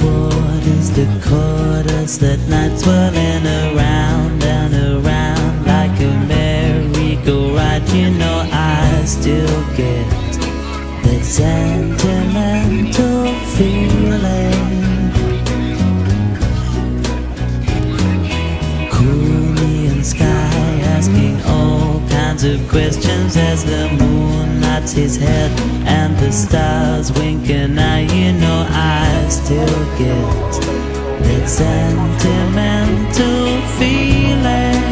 waters, the quarters, that night swirling around and around like a merry-go-round. You know I still get that sentimental feeling. Coolly and sky asking all kinds of questions as the moon nods his head and the stars winking still get that sentimental feeling.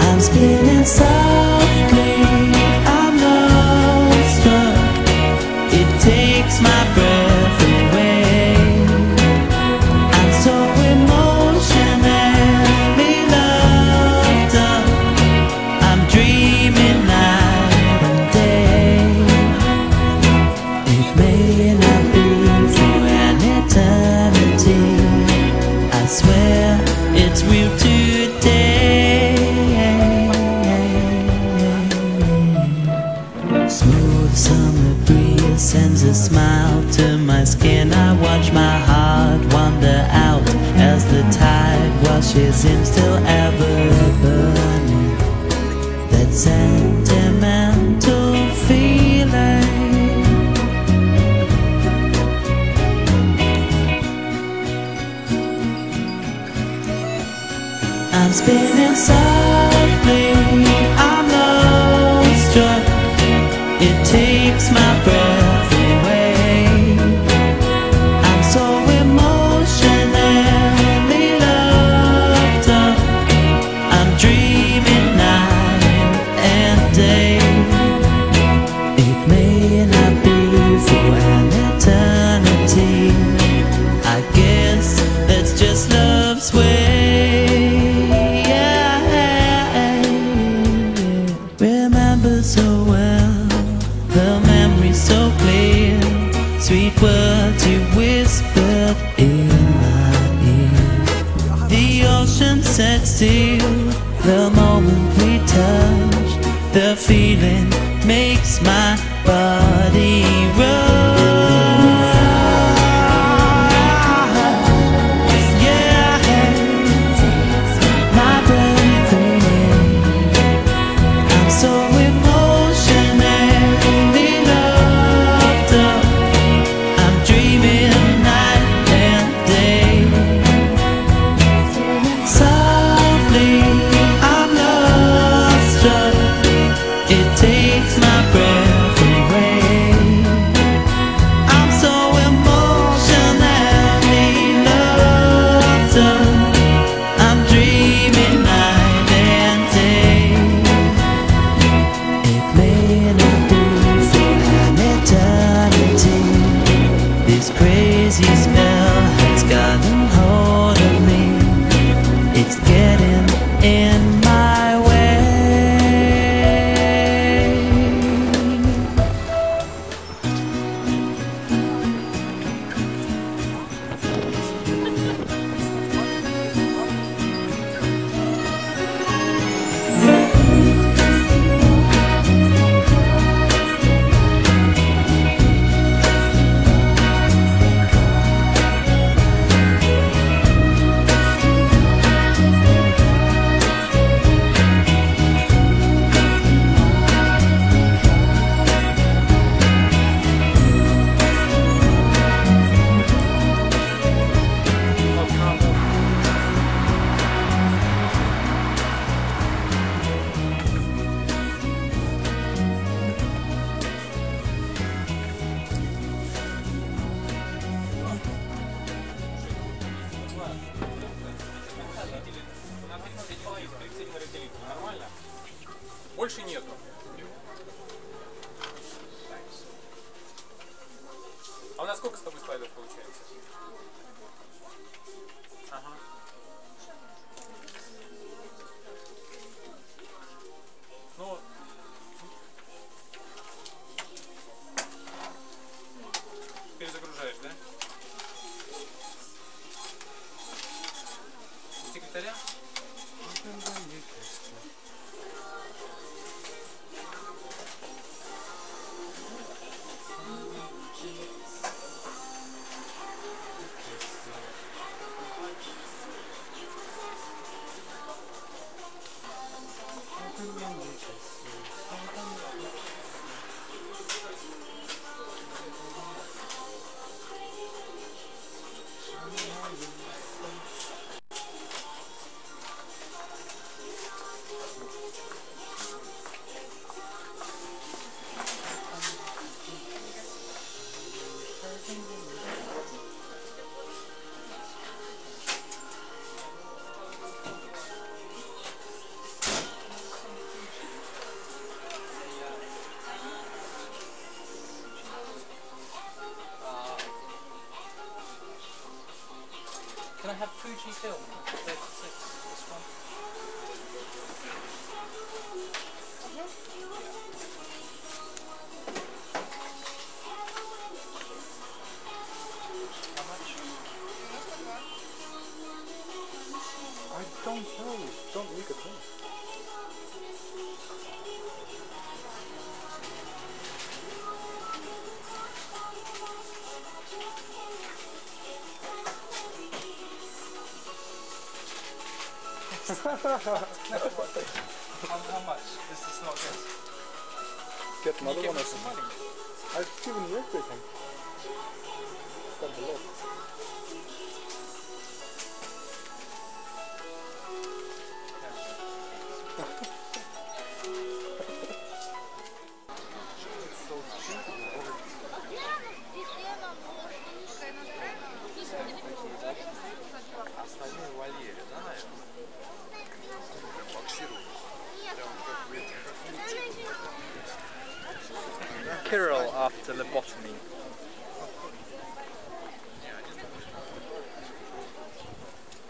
I'm spinning inside. spinning softly the moment we touch. The feeling makes my больше нету. I have film? 36, this one. How much? I don't know. Don't look at me. How, how much? This is not this. Get Can you another one or something. money? I've given you everything. Got a lot. After lobotomy.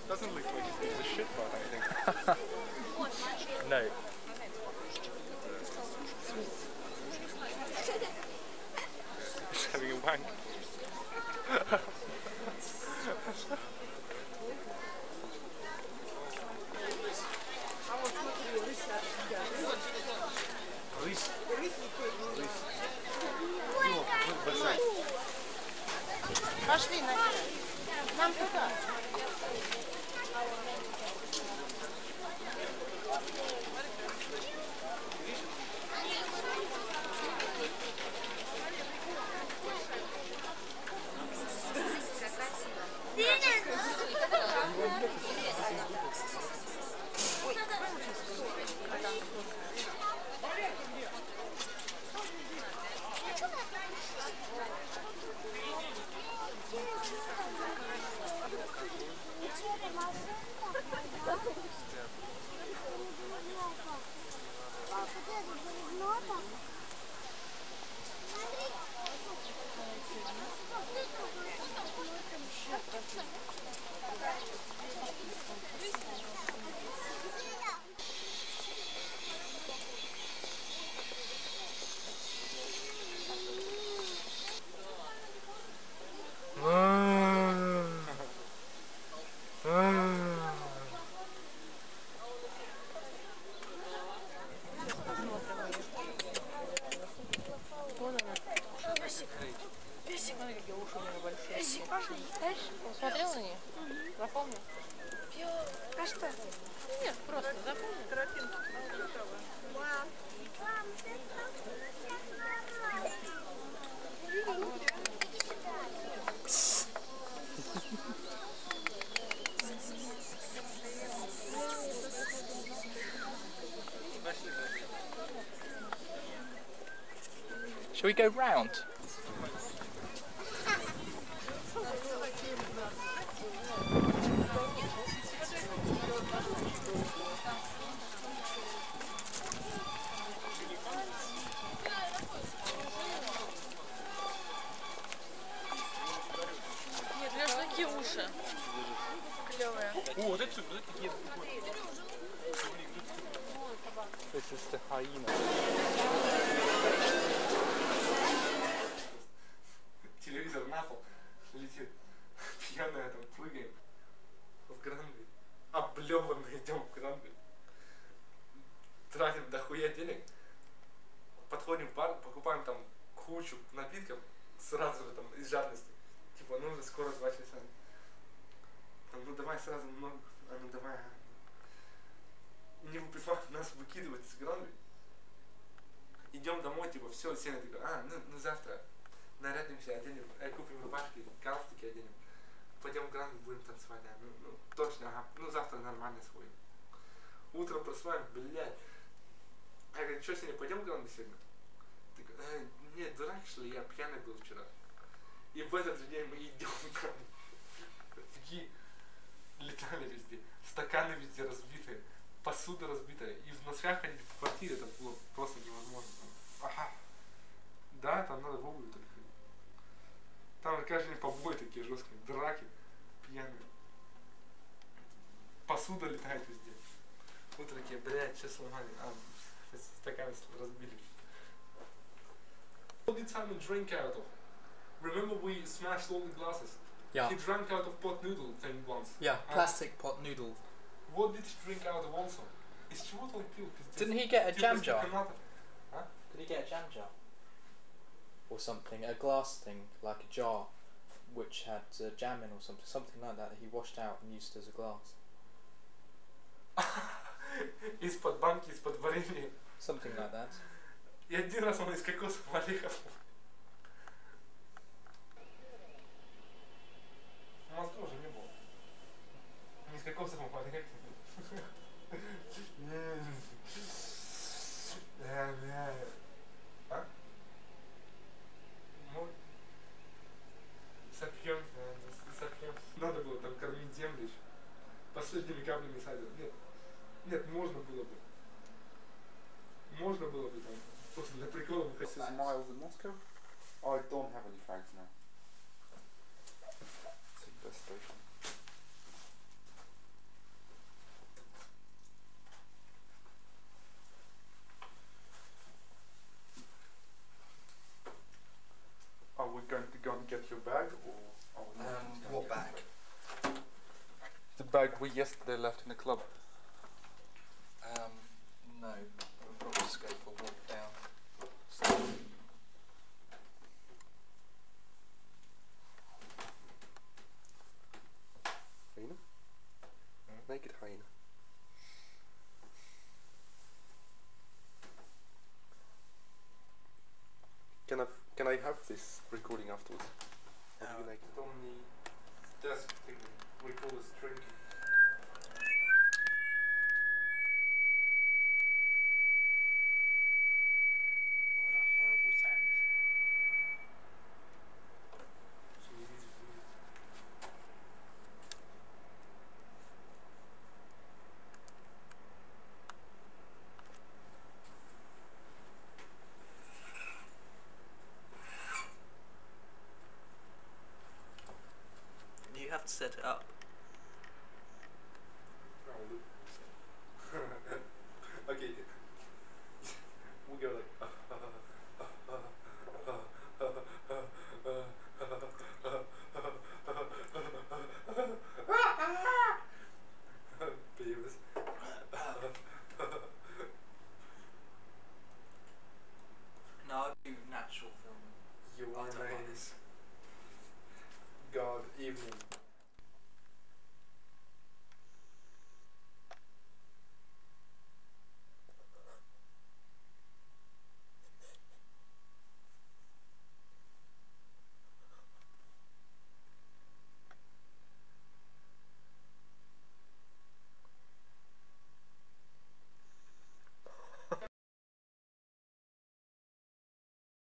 Doesn't look like he gives a shit about anything. No. He's having a wank. Пошли наверх. Нам туда. Запомнил? А что? Нет, просто запомнил. Shall we go round? Все, Сеня такой, а, ну, ну завтра нарядимся, оденем, э, купим рубашки, галстуки оденем. пойдем в Гранд, будем танцевать, да. Ну, ну, точно, ага. Ну, завтра нормально свой. Утром просыпаем, блядь. Я говорю, что сегодня, пойдем в Гранд сегодня? Говоришь, «Э, нет, дурак, что ли, я пьяный был вчера. И в этот же день мы идем в Гранд. Такие летали везде, стаканы везде разбитые, посуда разбитая, и в носках ходить по квартире, это было такие, блядь, сейчас сломали. А, стаканы с- разбили. What did Simon drink out of? Remember we smashed all the glasses? Yeah. He drank out of pot noodle thing once. Yeah, А plastic pot noodle. What did he drink out of also? Из чего он пил? пиздец? Didn't he get a Типа jam из jar? чемпионата. Did he get a jam jar? Or something, a glass thing, like a jar, which had uh, jam in or something, something like that that he washed out and used as a glass. Из-под банки, из-под варенья. Something like that. И один раз он из кокосовых орехов. Oh, I don't have any fags now. Station. Can I have this recording afterwards? Of you Uh, naked? On the desk thing, we call this drink. What a horrible sound. So it is weird. You have to set it up.